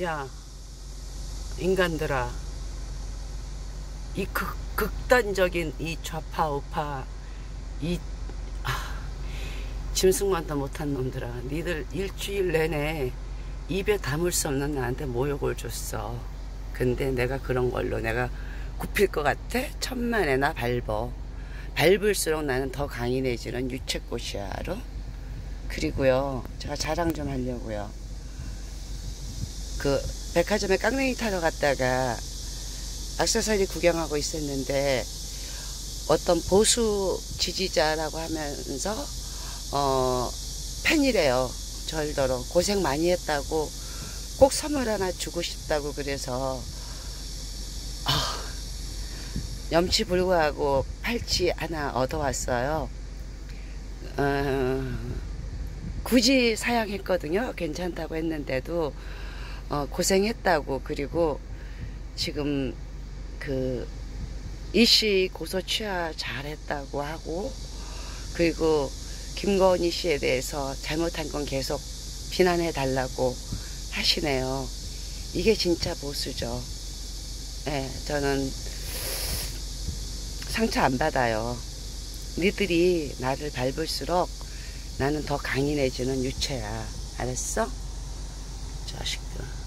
야, 인간들아. 이 극, 극단적인 이 좌파, 우파, 이, 아, 짐승만도 못한 놈들아. 니들 일주일 내내 입에 담을 수 없는 나한테 모욕을 줬어. 근데 내가 그런 걸로 내가 굽힐 것 같아? 천만에 나 밟어. 밟을수록 나는 더 강인해지는 유채꽃이야, 알아? 그리고요, 제가 자랑 좀 하려고요. 그 백화점에 깡냉이 타러 갔다가 악세사리 구경하고 있었는데 어떤 보수 지지자라고 하면서 어 팬이래요. 절더러 고생 많이 했다고 꼭 선물 하나 주고 싶다고 그래서 아, 염치 불구하고 팔찌 하나 얻어왔어요. 어, 굳이 사양했거든요. 괜찮다고 했는데도 어, 고생했다고 그리고 지금 그 이씨 고소 취하 잘했다고 하고 그리고 김건희 씨에 대해서 잘못한 건 계속 비난해 달라고 하시네요. 이게 진짜 보수죠. 예, 저는 상처 안 받아요. 니들이 나를 밟을수록 나는 더 강인해지는 유체야. 알았어? 자식들.